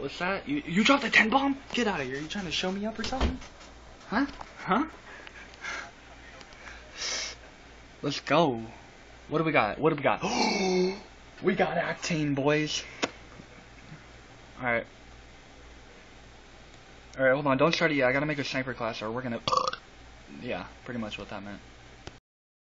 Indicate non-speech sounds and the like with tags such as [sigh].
What's that? You you dropped a ten bomb? Get out of here! You trying to show me up or something? Huh? Huh? Let's go. What do we got? What do we got? [gasps] we got Octane, boys. Alright. Alright, hold on. Don't start it yet. I gotta make a sniper class or we're gonna... [clears throat] Yeah, pretty much what that meant.